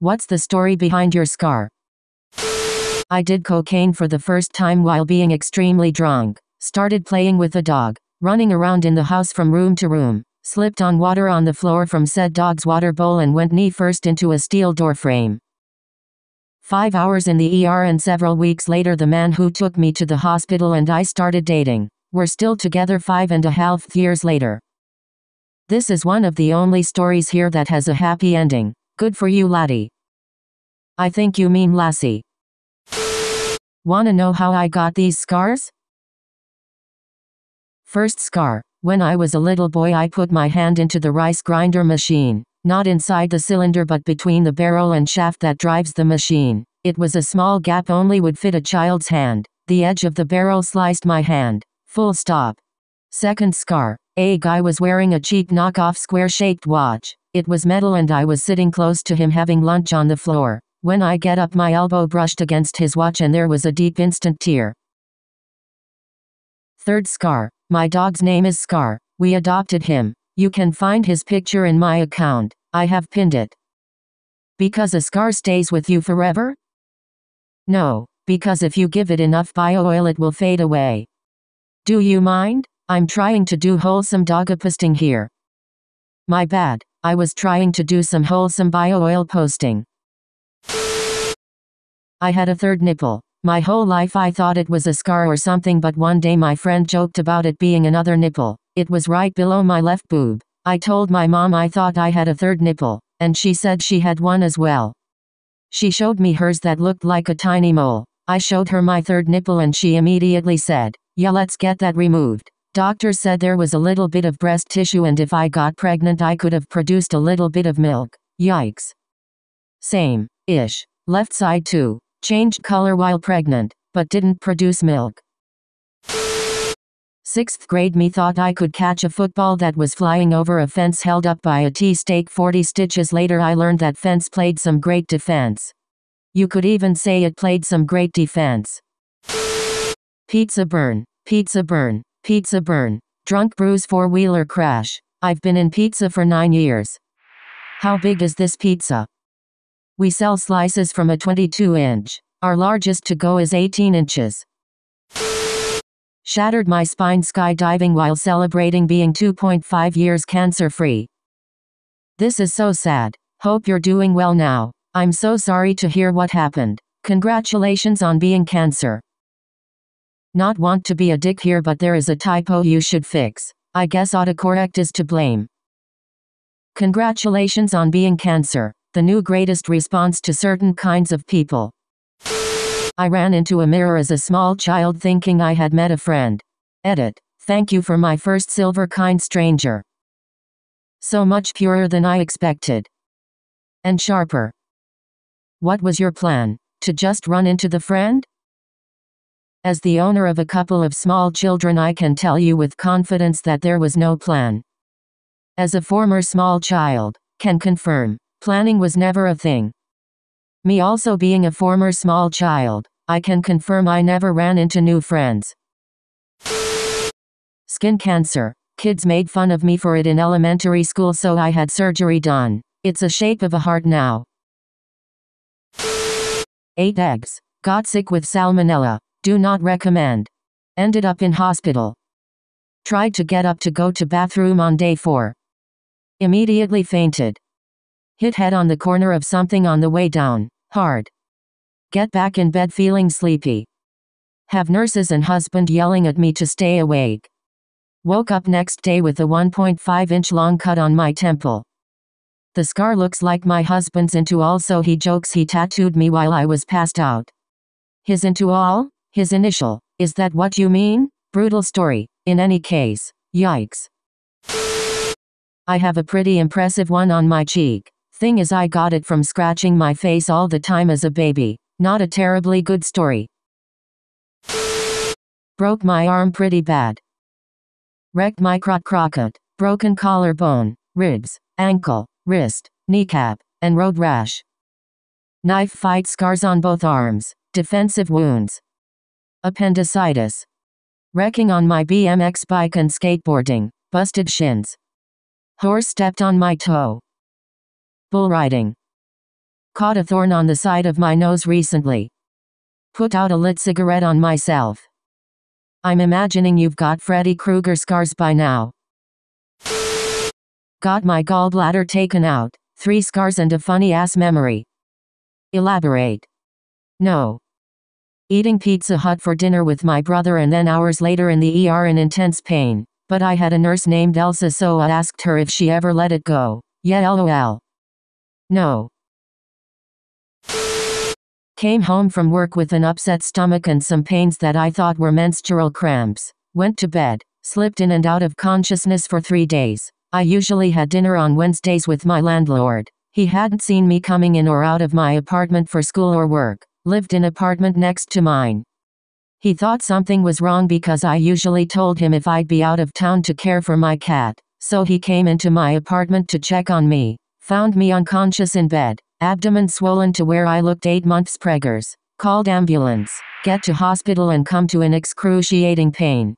What's the story behind your scar? I did cocaine for the first time while being extremely drunk. Started playing with a dog, running around in the house from room to room, slipped on water on the floor from said dog's water bowl and went knee first into a steel door frame. Five hours in the ER and several weeks later the man who took me to the hospital and I started dating. We're still together five and a half years later. This is one of the only stories here that has a happy ending. Good for you laddie. I think you mean lassie. Wanna know how I got these scars? First scar. When I was a little boy I put my hand into the rice grinder machine. Not inside the cylinder but between the barrel and shaft that drives the machine. It was a small gap only would fit a child's hand. The edge of the barrel sliced my hand. Full stop. Second scar. A guy was wearing a cheap knockoff square-shaped watch. It was metal and I was sitting close to him having lunch on the floor. When I get up my elbow brushed against his watch and there was a deep instant tear. Third Scar. My dog's name is Scar. We adopted him. You can find his picture in my account. I have pinned it. Because a scar stays with you forever? No, because if you give it enough bio oil it will fade away. Do you mind? I'm trying to do wholesome dog here. My bad, I was trying to do some wholesome bio oil posting. I had a third nipple. My whole life I thought it was a scar or something but one day my friend joked about it being another nipple. It was right below my left boob. I told my mom I thought I had a third nipple, and she said she had one as well. She showed me hers that looked like a tiny mole. I showed her my third nipple and she immediately said, yeah let's get that removed. Doctor said there was a little bit of breast tissue and if I got pregnant I could have produced a little bit of milk. Yikes. Same. Ish. Left side too. Changed color while pregnant, but didn't produce milk. Sixth grade me thought I could catch a football that was flying over a fence held up by a T-stake 40 stitches later I learned that fence played some great defense. You could even say it played some great defense. Pizza burn, pizza burn, pizza burn. Drunk bruise four-wheeler crash. I've been in pizza for nine years. How big is this pizza? We sell slices from a 22 inch. Our largest to go is 18 inches. Shattered my spine skydiving while celebrating being 2.5 years cancer free. This is so sad. Hope you're doing well now. I'm so sorry to hear what happened. Congratulations on being cancer. Not want to be a dick here but there is a typo you should fix. I guess autocorrect is to blame. Congratulations on being cancer the new greatest response to certain kinds of people. I ran into a mirror as a small child thinking I had met a friend. Edit. Thank you for my first silver kind stranger. So much purer than I expected. And sharper. What was your plan? To just run into the friend? As the owner of a couple of small children, I can tell you with confidence that there was no plan. As a former small child, can confirm. Planning was never a thing. Me also being a former small child, I can confirm I never ran into new friends. Skin cancer. Kids made fun of me for it in elementary school so I had surgery done. It's a shape of a heart now. 8 eggs. Got sick with salmonella. Do not recommend. Ended up in hospital. Tried to get up to go to bathroom on day 4. Immediately fainted. Hit head on the corner of something on the way down. Hard. Get back in bed feeling sleepy. Have nurses and husband yelling at me to stay awake. Woke up next day with a 1.5 inch long cut on my temple. The scar looks like my husband's into all so he jokes he tattooed me while I was passed out. His into all? His initial. Is that what you mean? Brutal story. In any case. Yikes. I have a pretty impressive one on my cheek. Thing is I got it from scratching my face all the time as a baby. Not a terribly good story. Broke my arm pretty bad. Wrecked my crot crocket. Broken collarbone, ribs, ankle, wrist, kneecap, and road rash. Knife fight scars on both arms. Defensive wounds. Appendicitis. Wrecking on my BMX bike and skateboarding. Busted shins. Horse stepped on my toe. Bull riding. Caught a thorn on the side of my nose recently. Put out a lit cigarette on myself. I'm imagining you've got Freddy Krueger scars by now. Got my gallbladder taken out, three scars and a funny ass memory. Elaborate. No. Eating Pizza Hut for dinner with my brother and then hours later in the ER in intense pain. But I had a nurse named Elsa so I asked her if she ever let it go. Yeah lol. No. Came home from work with an upset stomach and some pains that I thought were menstrual cramps. Went to bed, slipped in and out of consciousness for three days. I usually had dinner on Wednesdays with my landlord. He hadn't seen me coming in or out of my apartment for school or work. Lived in apartment next to mine. He thought something was wrong because I usually told him if I'd be out of town to care for my cat. So he came into my apartment to check on me. Found me unconscious in bed abdomen swollen to where I looked 8 months preggers. Called ambulance. Get to hospital and come to an excruciating pain.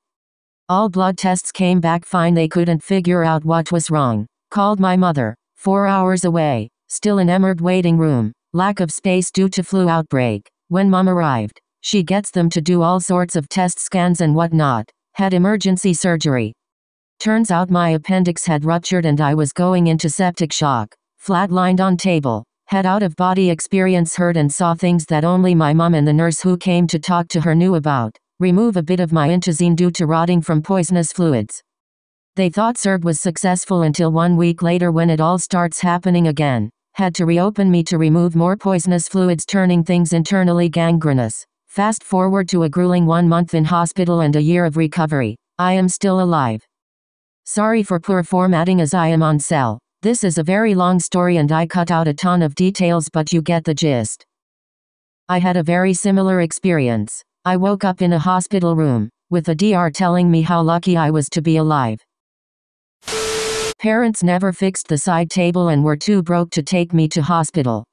All blood tests came back fine they couldn't figure out what was wrong. Called my mother. 4 hours away. Still in emerg waiting room. Lack of space due to flu outbreak. When mom arrived, she gets them to do all sorts of test scans and whatnot. Had emergency surgery. Turns out my appendix had ruptured and I was going into septic shock. Flatlined on table. Had out of body experience heard and saw things that only my mom and the nurse who came to talk to her knew about. Remove a bit of my intestine due to rotting from poisonous fluids. They thought CERB was successful until one week later when it all starts happening again. Had to reopen me to remove more poisonous fluids turning things internally gangrenous. Fast forward to a grueling one month in hospital and a year of recovery. I am still alive. Sorry for poor formatting as I am on cell. This is a very long story and I cut out a ton of details but you get the gist. I had a very similar experience. I woke up in a hospital room, with a DR telling me how lucky I was to be alive. Parents never fixed the side table and were too broke to take me to hospital.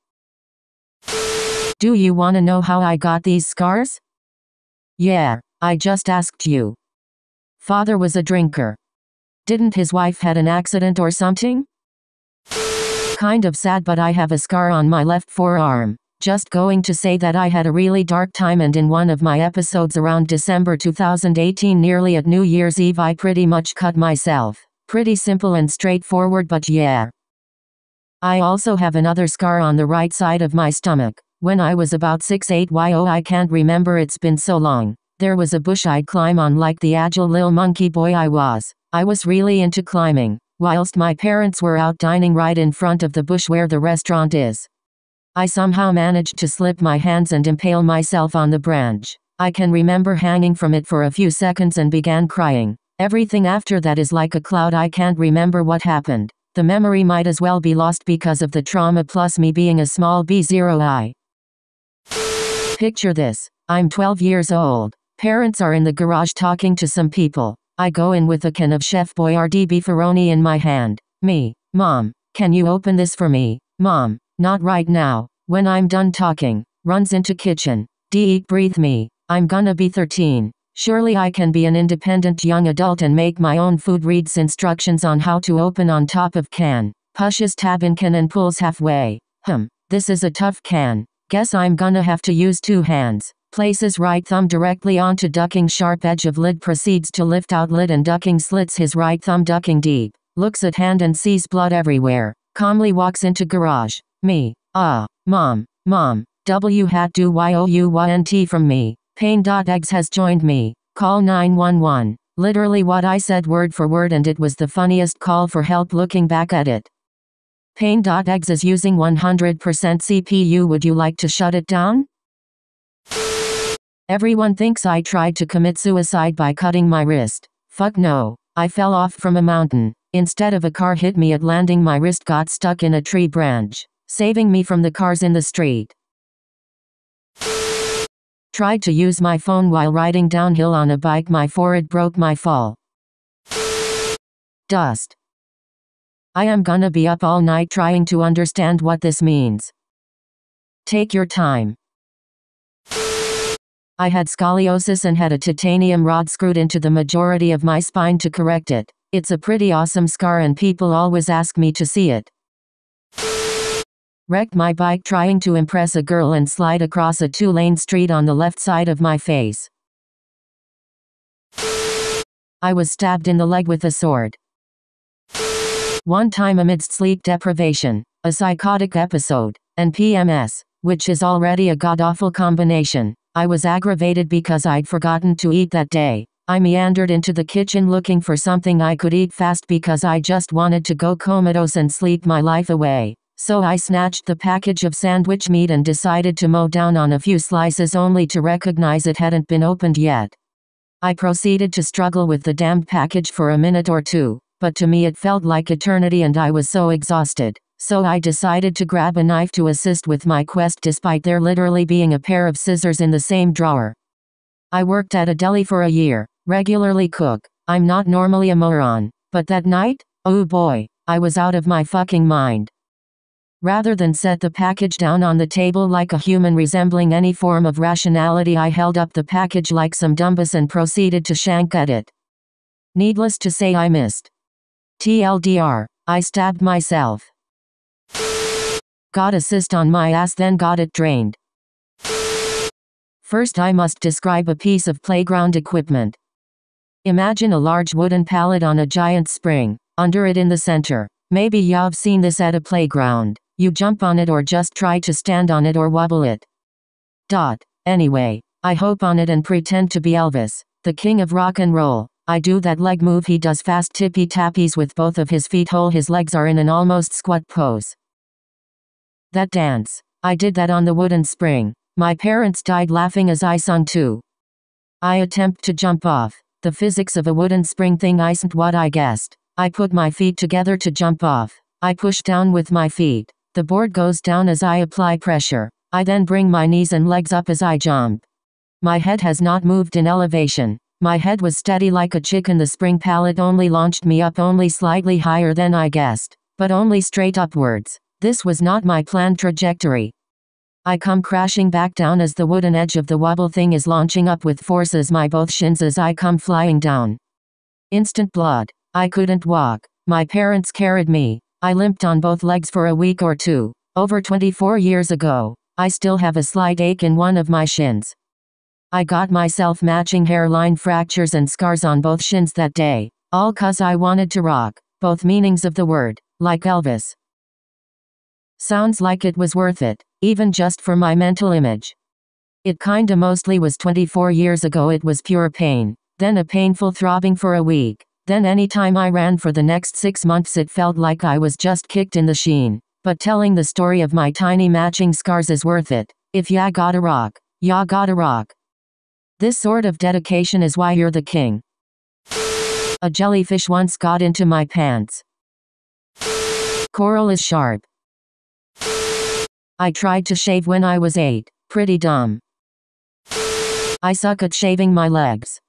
Do you wanna know how I got these scars? Yeah, I just asked you. Father was a drinker. Didn't his wife had an accident or something? Kind of sad but I have a scar on my left forearm. Just going to say that I had a really dark time and in one of my episodes around December 2018 nearly at New Year's Eve I pretty much cut myself. Pretty simple and straightforward but yeah. I also have another scar on the right side of my stomach. When I was about 6'8 yo I can't remember it's been so long. There was a bush I'd climb on like the agile lil monkey boy I was. I was really into climbing whilst my parents were out dining right in front of the bush where the restaurant is. I somehow managed to slip my hands and impale myself on the branch. I can remember hanging from it for a few seconds and began crying. Everything after that is like a cloud I can't remember what happened. The memory might as well be lost because of the trauma plus me being a small B0I. Picture this. I'm 12 years old. Parents are in the garage talking to some people. I go in with a can of Chef Boyardee beefaroni in my hand. Me. Mom. Can you open this for me? Mom. Not right now. When I'm done talking. Runs into kitchen. D eat breathe me. I'm gonna be 13. Surely I can be an independent young adult and make my own food reads instructions on how to open on top of can. Pushes tab in can and pulls halfway. Hum. This is a tough can. Guess I'm gonna have to use two hands. Places right thumb directly onto ducking sharp edge of lid proceeds to lift out lid and ducking slits his right thumb ducking deep. Looks at hand and sees blood everywhere. Calmly walks into garage. Me. Ah. Mom. Mom. W hat do Y-O-U-Y-N-T from me. Pain.eggs has joined me. Call 911. Literally what I said word for word and it was the funniest call for help looking back at it. Pain.eggs is using 100% CPU would you like to shut it down? Everyone thinks I tried to commit suicide by cutting my wrist. Fuck no. I fell off from a mountain. Instead of a car hit me at landing my wrist got stuck in a tree branch, saving me from the cars in the street. Tried to use my phone while riding downhill on a bike my forehead broke my fall. Dust. I am gonna be up all night trying to understand what this means. Take your time. I had scoliosis and had a titanium rod screwed into the majority of my spine to correct it. It's a pretty awesome scar and people always ask me to see it. Wrecked my bike trying to impress a girl and slide across a two lane street on the left side of my face. I was stabbed in the leg with a sword. One time amidst sleep deprivation, a psychotic episode, and PMS, which is already a god awful combination, I was aggravated because I'd forgotten to eat that day. I meandered into the kitchen looking for something I could eat fast because I just wanted to go comatose and sleep my life away. So I snatched the package of sandwich meat and decided to mow down on a few slices only to recognize it hadn't been opened yet. I proceeded to struggle with the damned package for a minute or two, but to me it felt like eternity and I was so exhausted. So I decided to grab a knife to assist with my quest despite there literally being a pair of scissors in the same drawer. I worked at a deli for a year, regularly cook. I'm not normally a moron, but that night, oh boy, I was out of my fucking mind. Rather than set the package down on the table like a human resembling any form of rationality, I held up the package like some dumbass and proceeded to shank at it. Needless to say, I missed. TLDR, I stabbed myself. Got a cyst on my ass, then got it drained. First, I must describe a piece of playground equipment. Imagine a large wooden pallet on a giant spring, under it in the center. Maybe you've seen this at a playground. You jump on it or just try to stand on it or wobble it. Dot. Anyway, I hope on it and pretend to be Elvis, the king of rock and roll. I do that leg move he does fast tippy tappies with both of his feet whole his legs are in an almost squat pose. That dance. I did that on the wooden spring. My parents died laughing as I sung too. I attempt to jump off. The physics of a wooden spring thing isn't what I guessed. I put my feet together to jump off. I push down with my feet. The board goes down as I apply pressure. I then bring my knees and legs up as I jump. My head has not moved in elevation. My head was steady like a chicken. The spring pallet only launched me up only slightly higher than I guessed, but only straight upwards. This was not my planned trajectory. I come crashing back down as the wooden edge of the wobble thing is launching up with force as my both shins as I come flying down. Instant blood. I couldn't walk. My parents carried me. I limped on both legs for a week or two. Over 24 years ago, I still have a slight ache in one of my shins. I got myself matching hairline fractures and scars on both shins that day, all cause I wanted to rock, both meanings of the word, like Elvis. Sounds like it was worth it, even just for my mental image. It kinda mostly was 24 years ago, it was pure pain, then a painful throbbing for a week, then anytime I ran for the next six months it felt like I was just kicked in the sheen. But telling the story of my tiny matching scars is worth it. If ya gotta rock, ya gotta rock. This sort of dedication is why you're the king. A jellyfish once got into my pants. Coral is sharp. I tried to shave when I was eight. Pretty dumb. I suck at shaving my legs.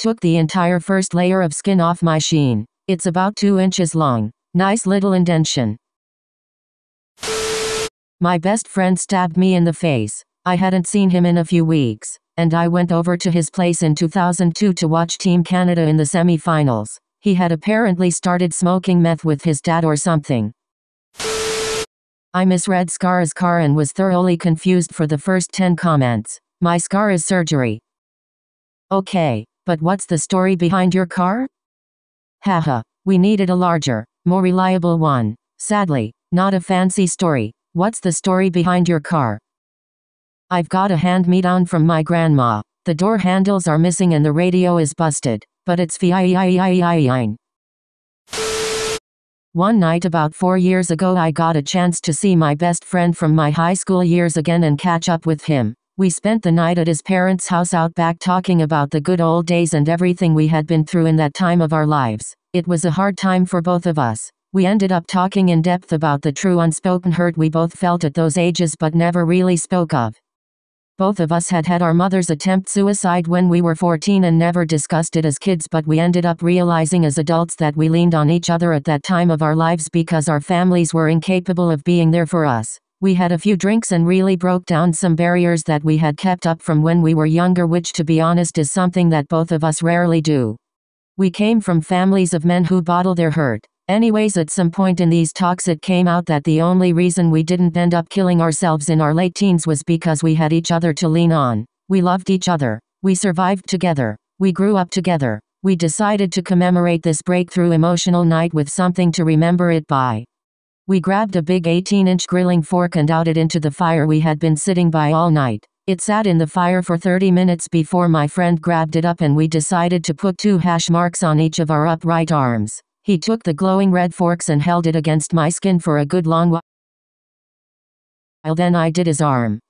Took the entire first layer of skin off my sheen. It's about 2 inches long. Nice little indention. My best friend stabbed me in the face. I hadn't seen him in a few weeks, and I went over to his place in 2002 to watch Team Canada in the semi-finals. He had apparently started smoking meth with his dad or something. I misread Scar's car and was thoroughly confused for the first 10 comments. My scar is surgery. Okay. But what's the story behind your car? Haha, we needed a larger, more reliable one. Sadly, not a fancy story. What's the story behind your car? I've got a hand-me-down from my grandma. The door handles are missing and the radio is busted, but it's fine. One night about four years ago I got a chance to see my best friend from my high school years again and catch up with him. We spent the night at his parents' house out back talking about the good old days and everything we had been through in that time of our lives. It was a hard time for both of us. We ended up talking in depth about the true unspoken hurt we both felt at those ages but never really spoke of. Both of us had had our mothers attempt suicide when we were 14 and never discussed it as kids, but we ended up realizing as adults that we leaned on each other at that time of our lives because our families were incapable of being there for us. We had a few drinks and really broke down some barriers that we had kept up from when we were younger, which to be honest is something that both of us rarely do. We came from families of men who bottle their hurt, Anyways, at some point in these talks, it came out that the only reason we didn't end up killing ourselves in our late teens was because we had each other to lean on. We loved each other. We survived together. We grew up together. We decided to commemorate this breakthrough emotional night with something to remember it by. We grabbed a big 18 inch grilling fork and out it into the fire we had been sitting by all night. It sat in the fire for 30 minutes before my friend grabbed it up and we decided to put two hash marks on each of our upright arms. He took the glowing red forks and held it against my skin for a good long while. Then I did his arm.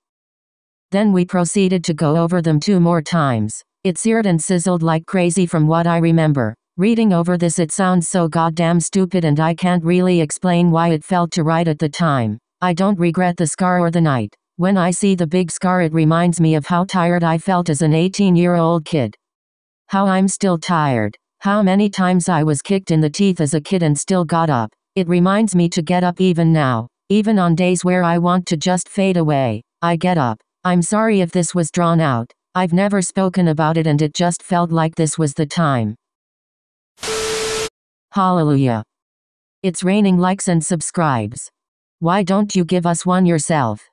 Then we proceeded to go over them two more times. It seared and sizzled like crazy from what I remember. Reading over this it sounds so goddamn stupid and I can't really explain why it felt to write at the time. I don't regret the scar or the night. When I see the big scar it reminds me of how tired I felt as an 18 year old kid. How I'm still tired. How many times I was kicked in the teeth as a kid and still got up. It reminds me to get up even now. Even on days where I want to just fade away, I get up. I'm sorry if this was drawn out. I've never spoken about it and it just felt like this was the time. Hallelujah. It's raining likes and subscribes. Why don't you give us one yourself?